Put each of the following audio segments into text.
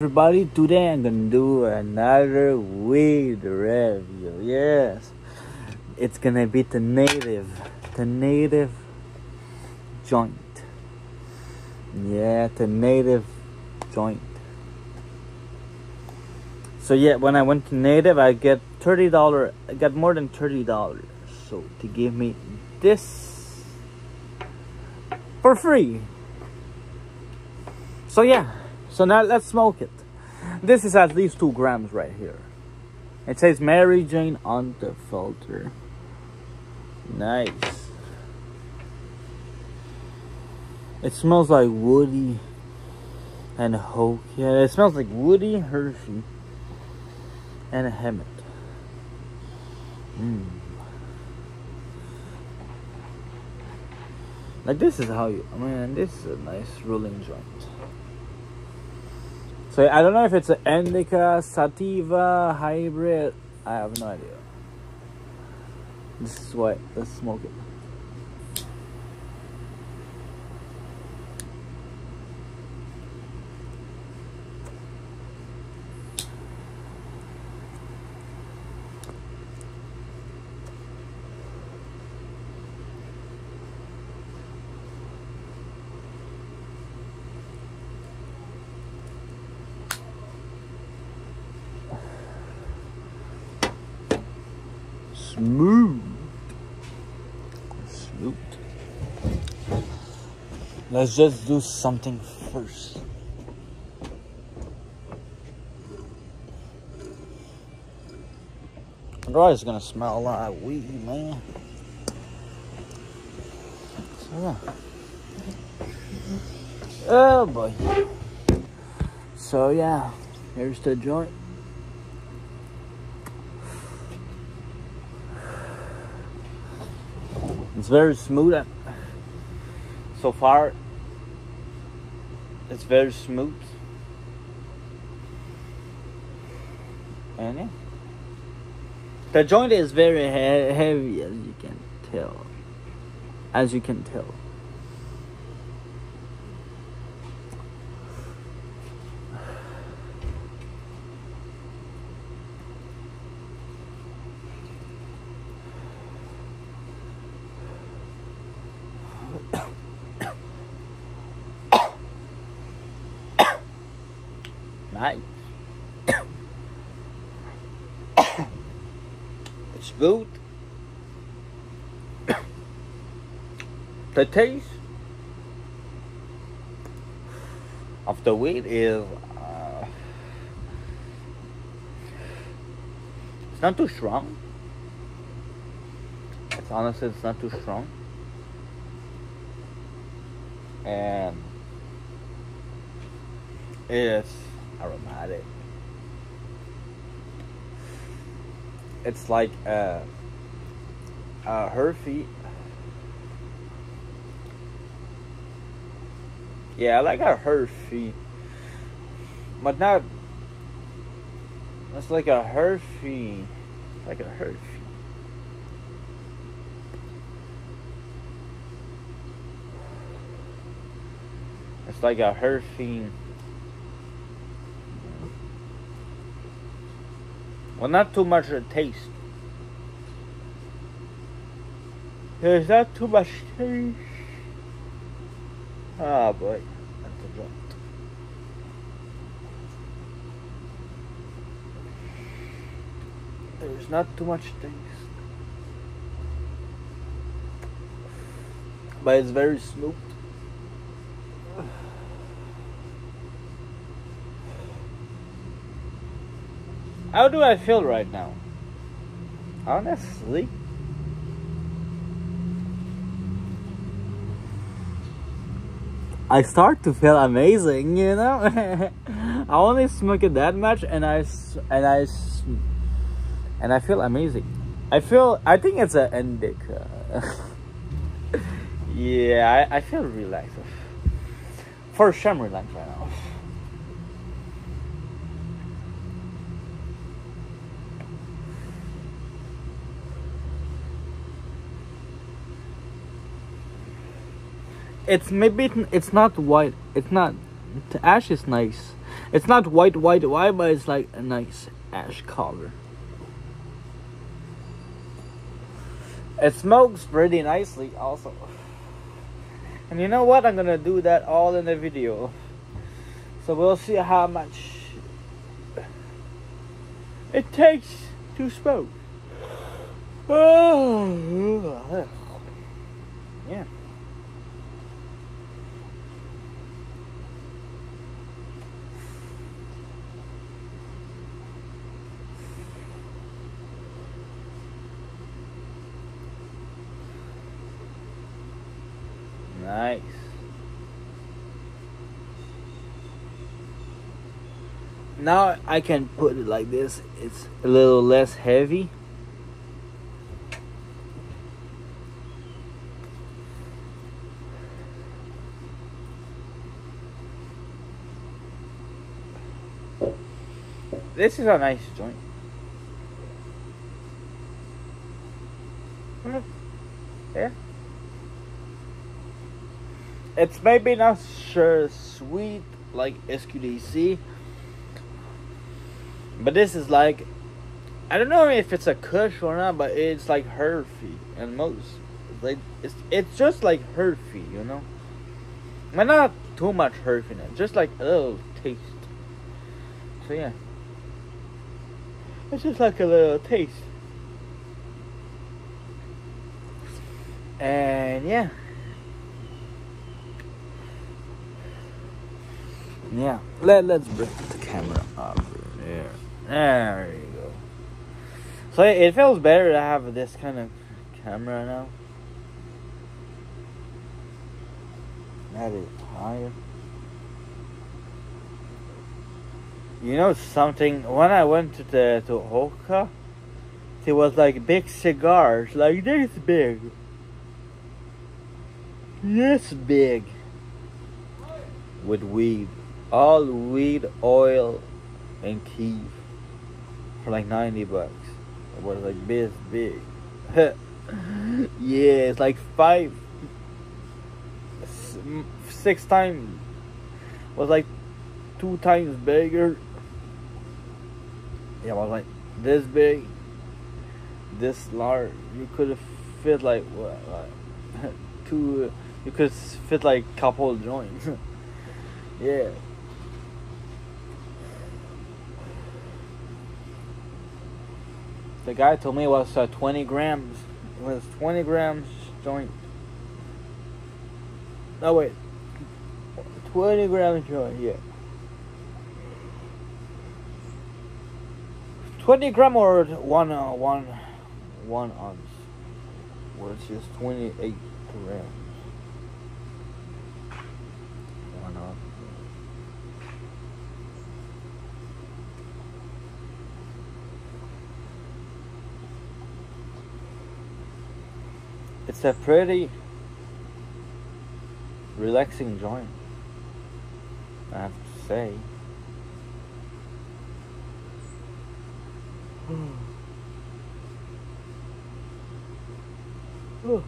everybody today i'm gonna do another weed review. Yes. It's gonna be the native the native joint. Yeah the native joint. So yeah when i went to native i get 30 dollar i got more than 30 dollars. So to give me this for free. So yeah so now let's smoke it. This is at least two grams right here. It says Mary Jane on the filter. Nice. It smells like woody and hoke. Yeah, it smells like woody, Hershey, and a Hemet. Mmm. Like this is how you, man, this is a nice rolling joint. So I don't know if it's an indica, sativa, hybrid. I have no idea. This is what. Let's smoke it. Smooth. Smooth. Let's just do something first. Otherwise, it's gonna smell like weed, man. So, yeah. Oh boy. So, yeah, here's the joint. It's very smooth. So far, it's very smooth. And yeah. The joint is very he heavy as you can tell. As you can tell. Nice. it's good. the taste of the weed is uh, it's not too strong. It's honestly it's not too strong. And it's aromatic. It's like a, a Hershey. Yeah, I like a Hershey, but not. It's like a Hershey, it's like a Hershey. It's like a Hershey. Well, not too much taste. There's not too much taste. Ah, boy. That's a joint. There's not too much taste. But it's very smooth. How do I feel right now? Honestly, I start to feel amazing, you know. I only smoke it that much, and I and I and I feel amazing. I feel. I think it's an indica. yeah, I, I feel relaxed. For sure, I'm relaxed right now. It's maybe it's not white it's not the ash is nice It's not white, white, white, but it's like a nice ash color. It smokes pretty nicely also. And you know what? I'm gonna do that all in the video. So we'll see how much it takes to smoke. Oh, ah, yeah. Nice. Now I can put it like this. It's a little less heavy. This is a nice joint. Yeah. It's maybe not sure sweet like SQDC, but this is like I don't know if it's a Kush or not, but it's like herfy and most like it's it's just like herfy, you know. But not too much herfiness, just like a little taste. So yeah. It's just like a little taste. And yeah. Yeah. Let let's bring the camera up there. There you go. So it feels better to have this kind of camera now. That is higher. You know something? When I went to the to Hoka, it was like big cigars, like this big, this big, with weed, all weed, oil, and keef for like ninety bucks. It was like this big. yeah, it's like five, six times. Was like two times bigger yeah, was like this big, this large. You could have fit like what, like two. You could fit like couple joints. yeah. The guy told me it was uh, 20 grams. It was 20 grams joint. No wait, 20 grams joint. Yeah. 20 gram or one uh, one one ounce which is 28 grams one ounce it's a pretty relaxing joint I have to say Hmm. Yeah.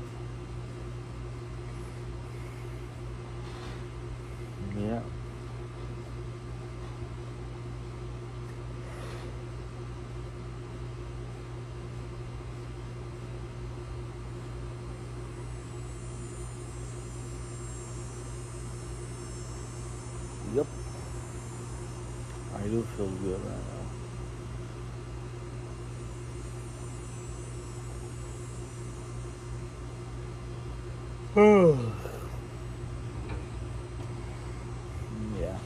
I feel good right now. yeah.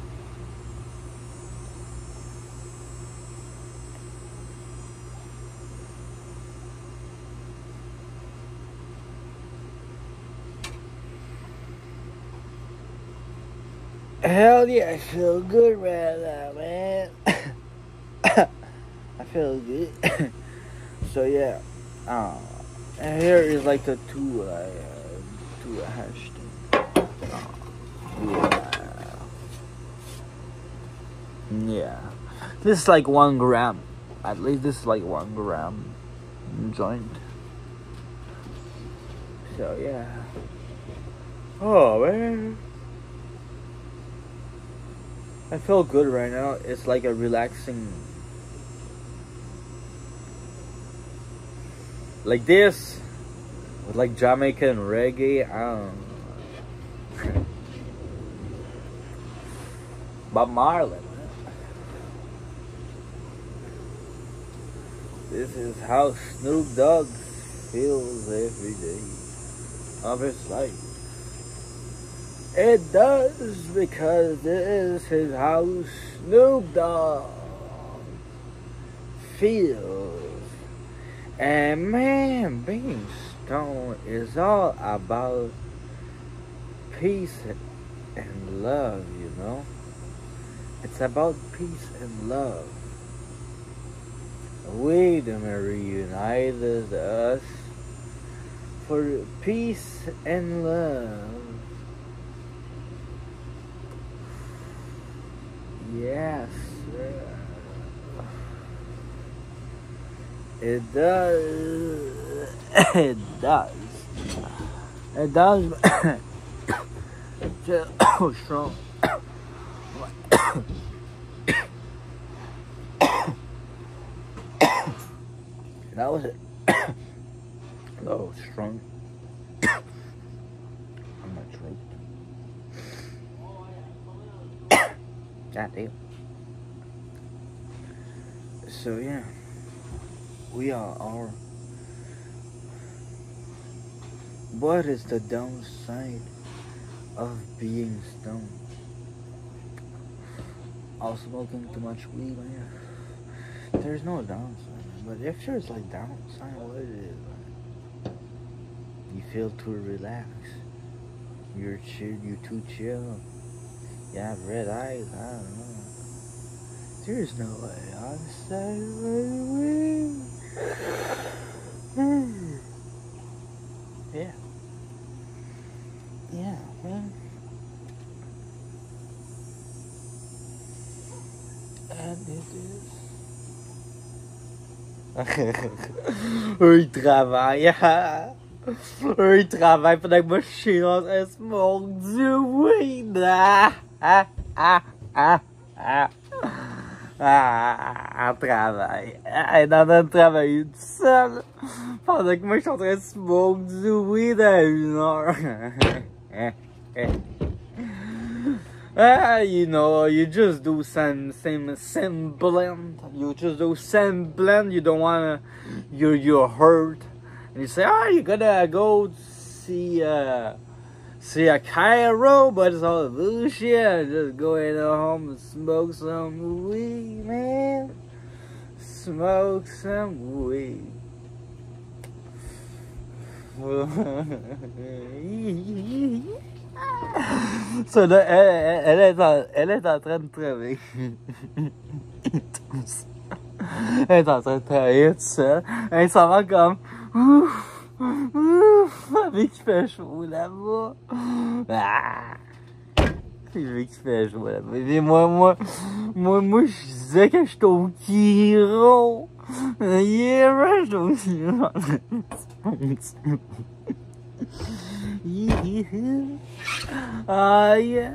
Hell yeah, I feel good right now, feel good. so yeah, uh, and here is like the two uh, to a hashtag. Yeah. Yeah. This is like one gram. At least this is like one gram joint. So yeah. Oh man. I feel good right now. It's like a relaxing. Like this, with like Jamaican reggae. I don't know. Bob. This is how Snoop Dogg feels every day of his life. It does because this is how Snoop Dogg feels. And man, being stoned is all about peace and love, you know? It's about peace and love. We, the reunited us for peace and love. Yes, sir. It does. It does. It does. Just oh, strong. that was it. oh, strong. On my throat. God damn. So yeah, we are all. What is the downside of being stoned? Of smoking too much weed, man. There's no downside, but if there's like downside, what it is? Like, you feel too relaxed. You're chill. You too chill. You have red eyes. I don't know. There's no way I'm saying Yeah. Yeah, man. And it is. Eux, ils travaillent. Eux, ils travaillent pendant que moi, je suis dans un smoke du weed. Ah, ah, ah, ah, ah. Ah, travail. En train de travailler toute seule. Pendant que moi, je suis en train de smoke du weed à une heure. Ah, you know, you just do some same blend. You just do same blend. You don't wanna, you're you're hurt, and you say, oh, you gotta go see uh see a chiro, but it's all bullshit. Just go in home and smoke some weed, man. Smoke some weed. So là, elle, elle, est en, elle est en train de travailler. elle est en train de travailler toute seule. Elle s'en va comme. Ouf, ouf, vu qu'il fait chaud là-bas. Ah! Vu qu'il fait chaud là-bas. Mais moi, moi, moi, moi, je disais que j'étais au chiro. Yeah, j'étais au chiro. Ah, yeah.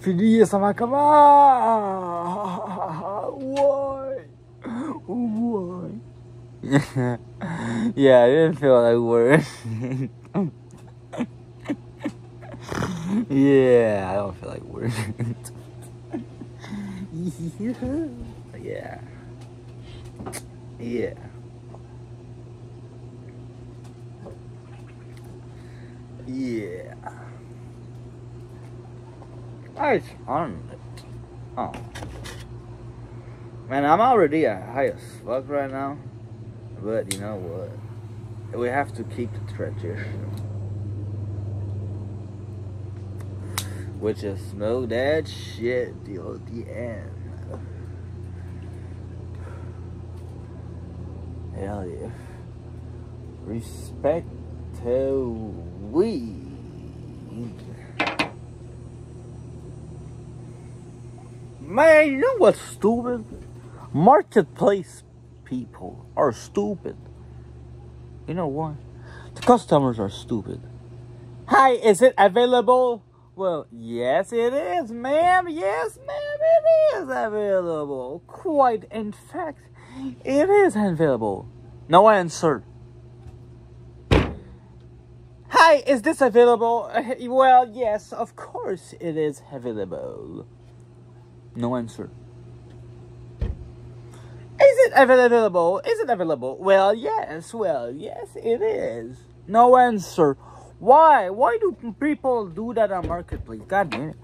Puis ça va comment? Why? Why? yeah, I didn't feel like words. yeah, I don't feel like words. yeah. Yeah. Yeah. Nice on it. Oh. Man, I'm already high as fuck right now. But you know what? We have to keep the tradition. Which is no that shit till the end. Hell yeah. Respect to we. Man, you know what's stupid? Marketplace people are stupid. You know why? The customers are stupid. Hi, is it available? Well, yes, it is, ma'am. Yes, ma'am, it is available. Quite, in fact, it is available. No answer. Hi, is this available? Well, yes, of course it is available. No answer. Is it available? Is it available? Well, yes, well, yes, it is. No answer. Why? Why do people do that on Marketplace? God damn it.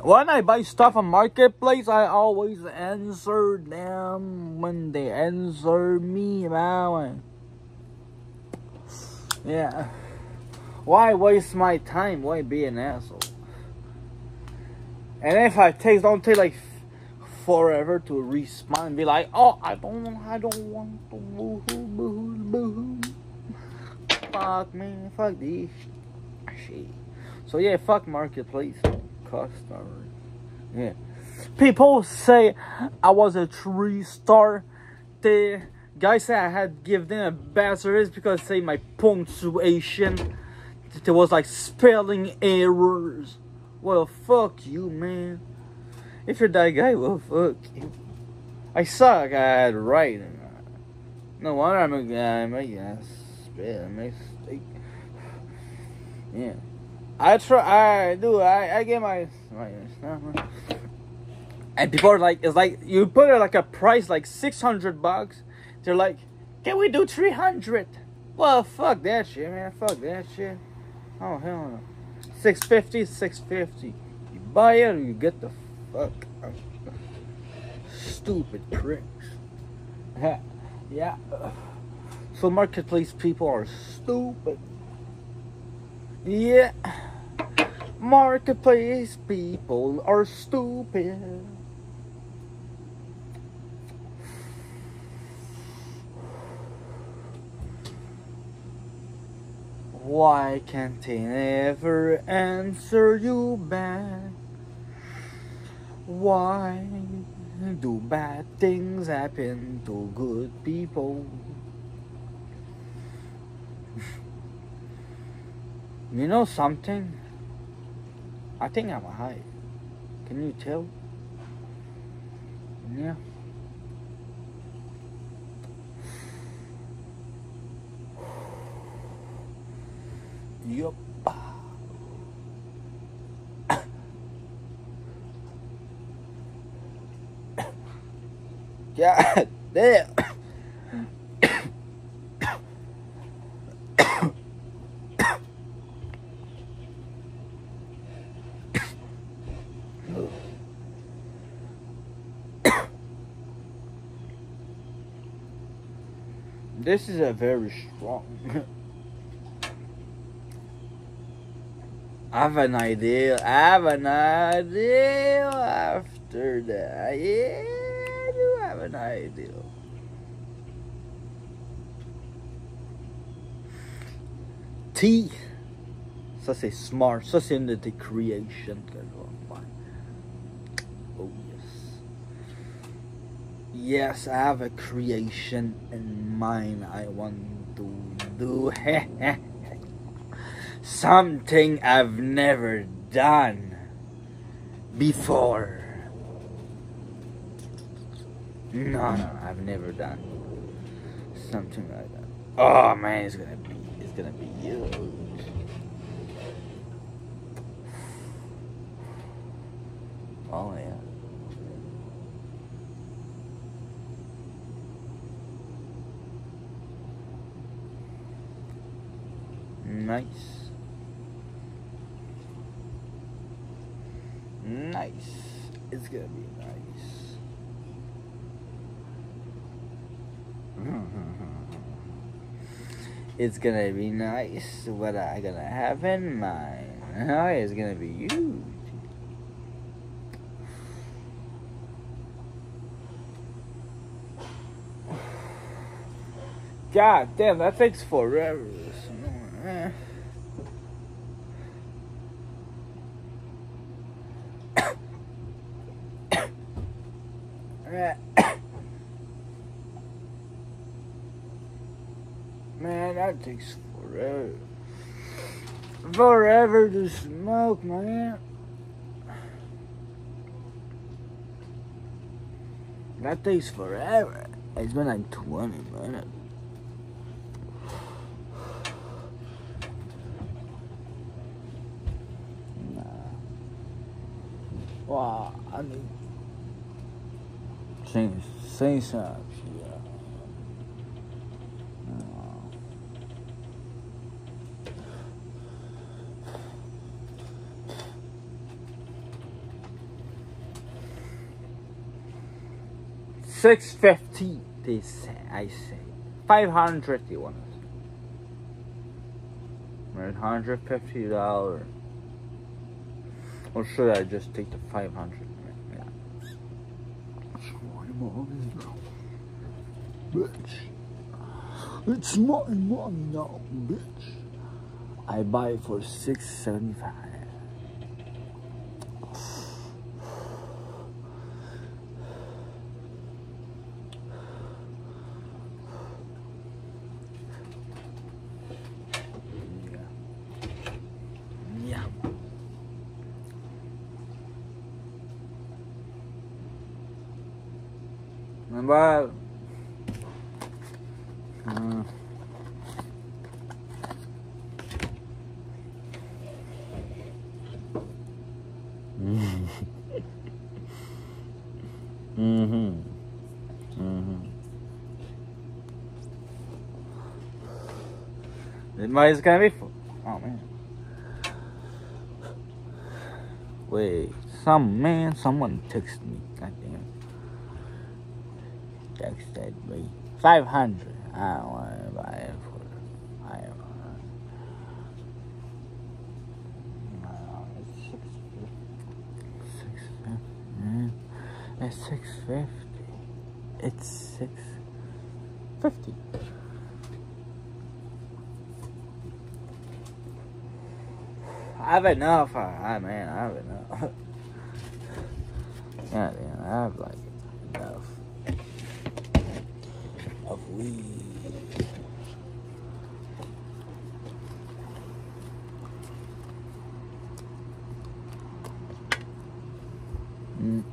When I buy stuff on Marketplace, I always answer them when they answer me. Man. Yeah. Why waste my time? Why be an asshole? And if I take, don't take like forever to respond, be like, oh, I don't, I don't want to boo hoo, boo boo Fuck me, fuck this shit. So yeah, fuck marketplace customer. Yeah. People say I was a three star. The guy said I had give them a bad service because say my punctuation there was like spelling errors. Well, fuck you, man. If you're that guy, well, fuck. I suck at writing. No wonder I'm a guy. I'm a spell mistake. Yeah. I try. I do. I I get my. And people are like, it's like you put it like a price like six hundred bucks. They're like, can we do three hundred? Well, fuck that shit, man. Fuck that shit. Oh hell no. 650, 650. You buy it or you get the fuck. Stupid pricks. yeah. So marketplace people are stupid. Yeah. Marketplace people are stupid. Why can't they never answer you back? Why do bad things happen to good people? you know something? I think I'm high. Can you tell? Yeah. Yup. God damn. this is a very strong I have an idea. I have an idea after that. Yeah, have an idea. T. Ça c'est smart. Ça c'est une faire. Oh yes. Yes, I have a creation in mind I want to do. something I've never done before. No, no, I've never done something like that. Oh man, it's gonna be, it's gonna be huge. Oh yeah. Nice. nice. It's gonna be nice. It's gonna be nice. What I gonna have in mind? Oh, it's gonna be huge. God damn, that takes forever. Man, that takes forever. forever to smoke, man. That takes forever. It's been like 20 minutes. Nah. Wow, I mean, change, say something. 650 they say I say 500 they want us $150 or should I just take the 500. Bitch. It's my money now, bitch. I buy it for six seventy five. Everybody's gonna be For? Oh man. Wait, some man, someone texted me. God damn. Texted me. 500. I don't want to buy it for. I. No, it's. Six fifty. It's six fifty. It's six fifty. I have enough. I, I ah, man, I have enough. yeah, damn, I have like enough of weed. Mm.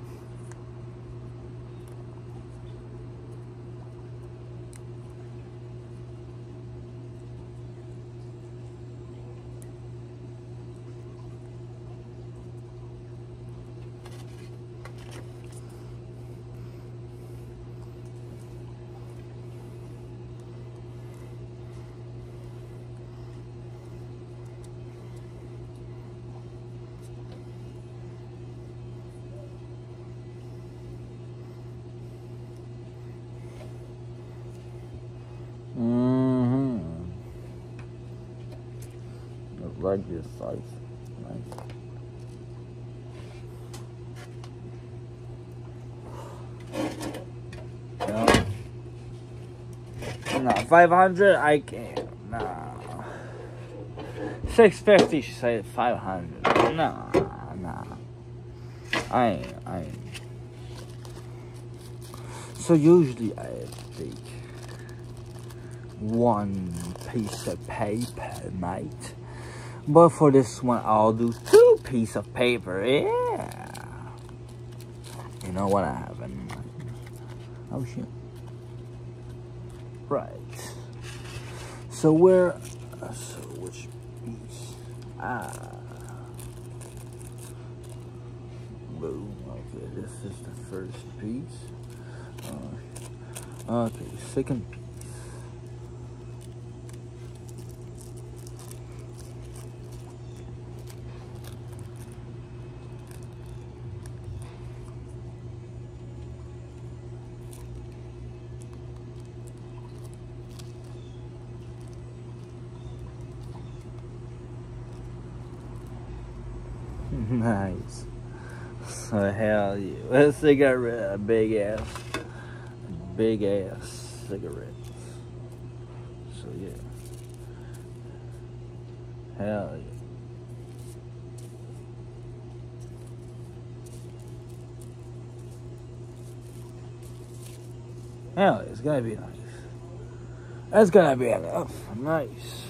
Mm-hmm. I like this size. Nice. No, 500, I can't. No. 650, she said 500. No, no. I I. So usually I take one piece of paper, mate. But for this one, I'll do two piece of paper. Yeah. You know what I have in mind? Oh shit. Right. So where? So which piece? Ah. Boom. Okay, this is the first piece. Uh, okay, second piece. nice. So hell yeah. Let's cigarette, a big ass, big ass cigarettes. So yeah. Hell yeah. Hell, it's gonna be nice. That's gonna be enough. Nice.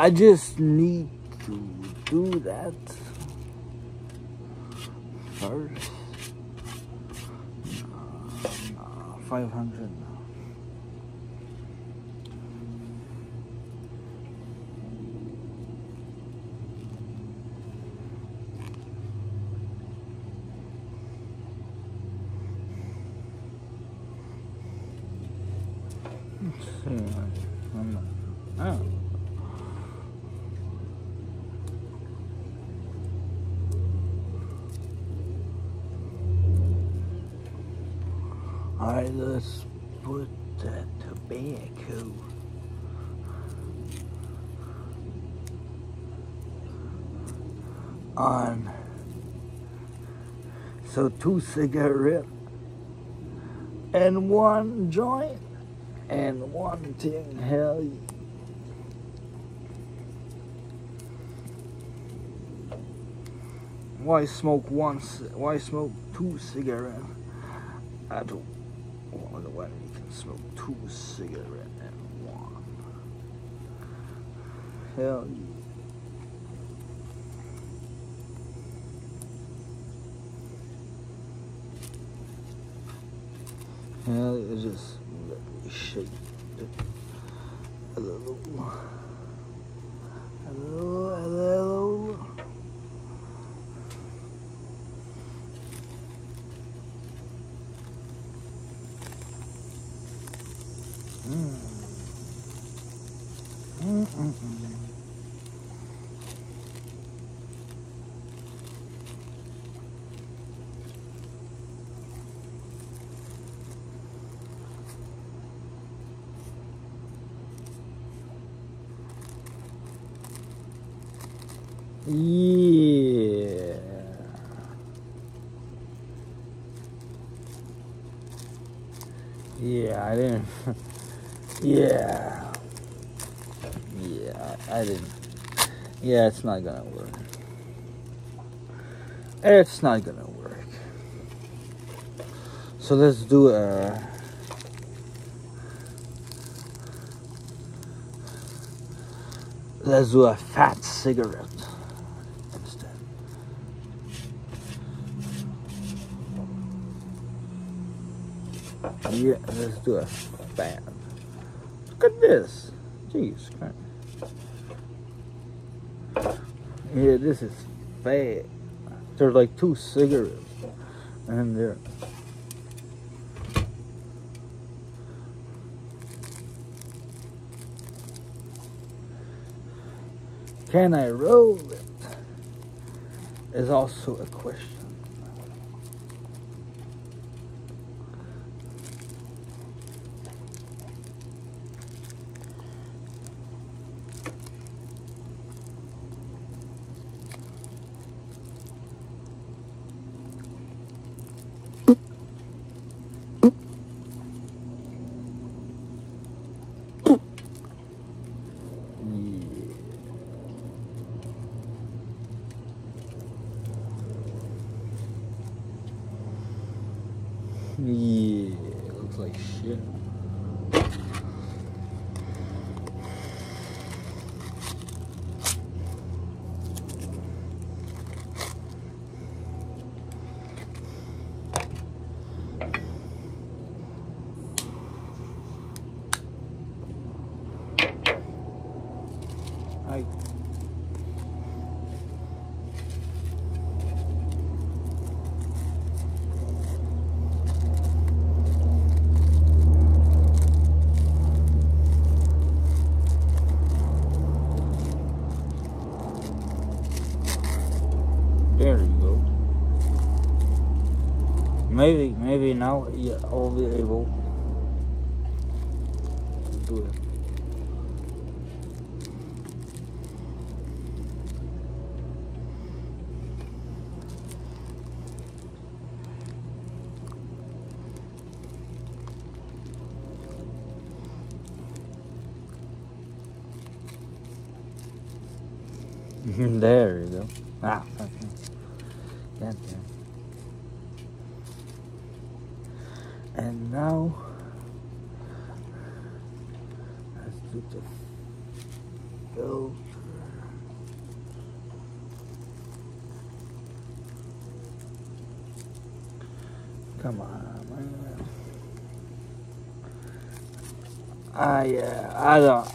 I just need to do that first. Uh, 500 Oh. Alright, let's put that tobacco. On. So two cigarettes and one joint and one thing, hell Why smoke one? Why smoke two cigarettes? I don't why you can smoke two cigarettes at one. Hell yeah. Hell, it just let me shake it a little, a little, a little. Mm. Mm -mm Yeah. Yeah, I didn't. Yeah. Yeah, I didn't. Yeah, it's not gonna work. It's not gonna work. So let's do a. Let's do a fat cigarette Let's do a fat. Look at this. Jeez. Yeah, this is fat. There's like two cigarettes in there. Can I roll it? Is also a question. Yeah, looks like shit. I There you go. Maybe, maybe now I'll be able to do it. the filter. Come on, man. I, yeah, uh, I don't,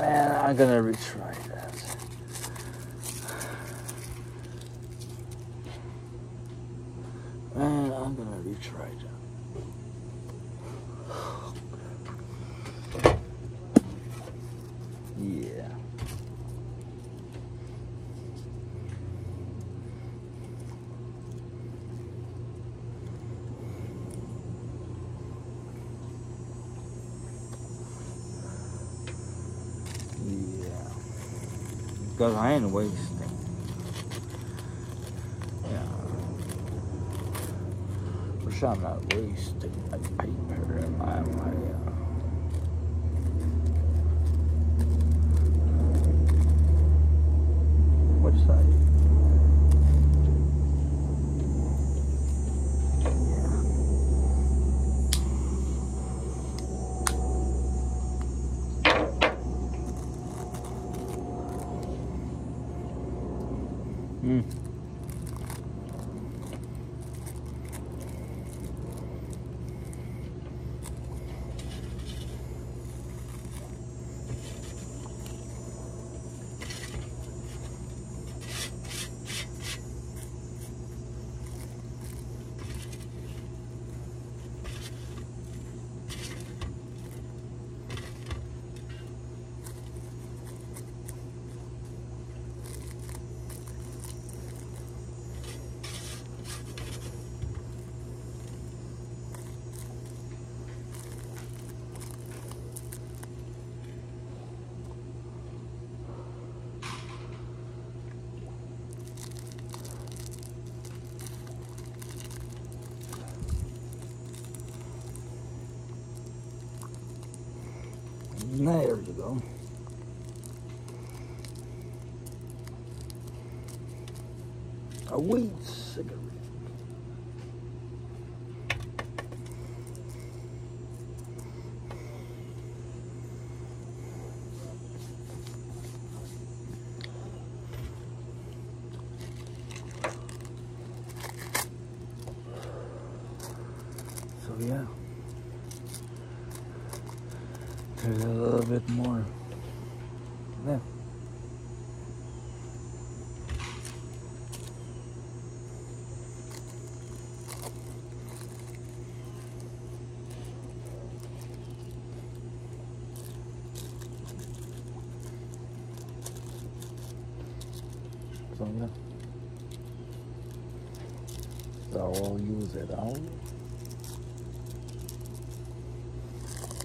man, I'm gonna retry that. Man, I'm gonna retry that. Because I ain't wasting. Yeah. Wish I'm not wasting my paper my, Which side? Mm. There you go. A weed cigarette. So yeah. There's a little bit more. Yeah. Yeah. So I'll use it out.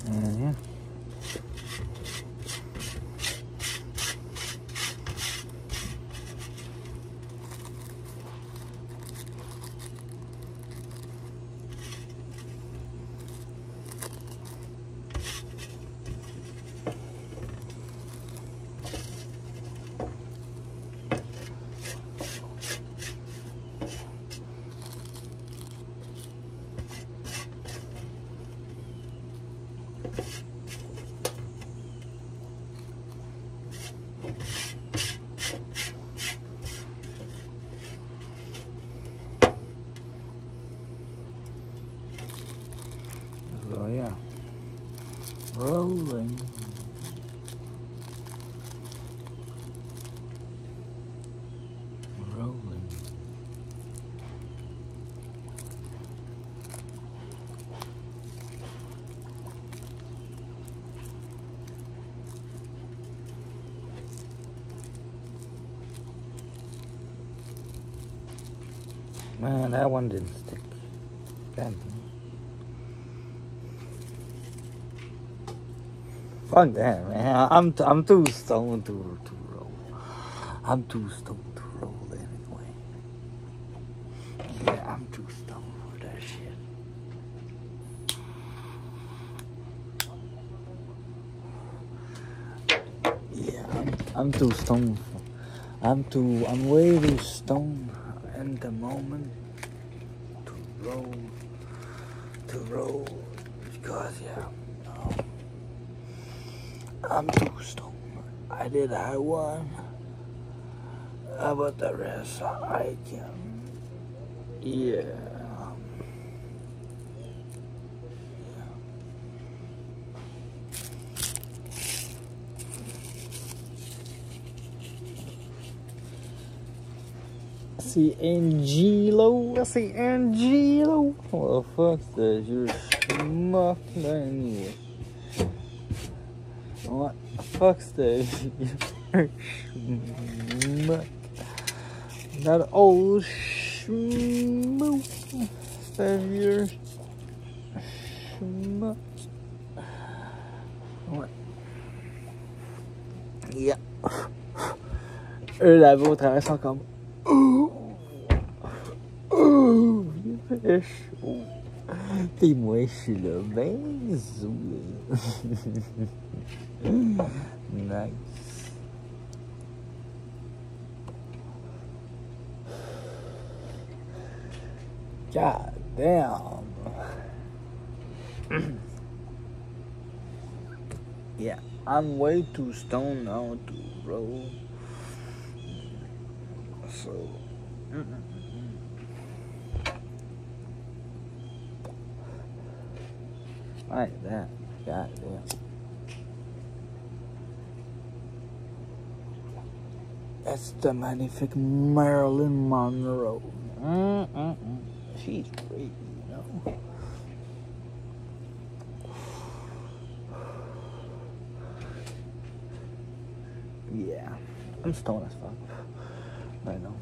And yeah. So yeah. Rolling. Rolling. Man, that one didn't stick. God. Fuck that, man. I'm t- I'm too stoned to to roll. I'm too stoned to roll anyway. Yeah, I'm too stoned for that shit. Yeah, I'm, I'm too stoned. I'm too. I'm way too stoned the moment to roll. To roll because yeah. I'm too stoned. I did I one. Uh, About the rest, I can. Yeah. I see Angelo. I see Angelo. What the this? You're schmuck language. What the fuck's this? You're schmuck. That old schmuck. You're schmuck. What? Yeah. Eux là-bas au sont comme. Oh! Moi, je suis là, ben zoulé. nice. God damn. yeah, I'm way too stoned now to roll. So. Like that. God damn. That's the magnific Marilyn Monroe. Mm-mm-mm. She's great, you know. Yeah, I'm stoned as fuck I now.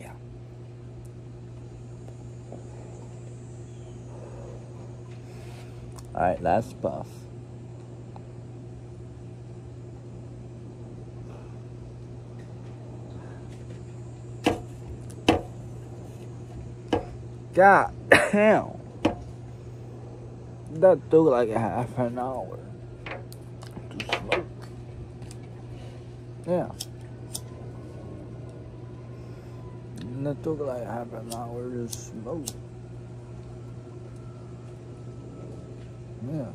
yeah. All right, last puff. God damn. That took like a half an hour to smoke. Yeah. That took like half an hour to smoke. Yeah.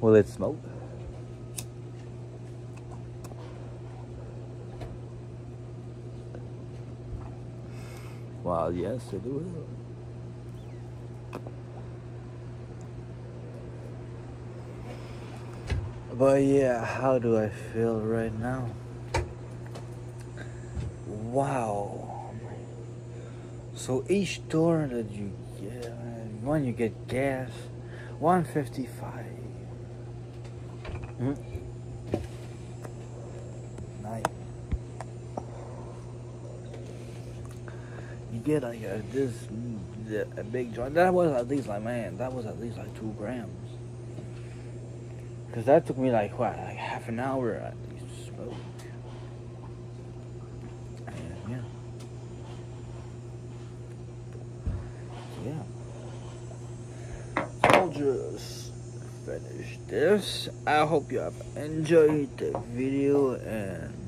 Will it smoke? Well, yes, it will. But yeah, how do I feel right now? Wow. So each door that you when you get gas, 155. Hmm? Nice. You get like a, this a big joint. That was at least like man, that was at least like two grams. Cause that took me like what, like half an hour at least to smoke. And yeah. Yeah. I'll just finish this. I hope you have enjoyed the video and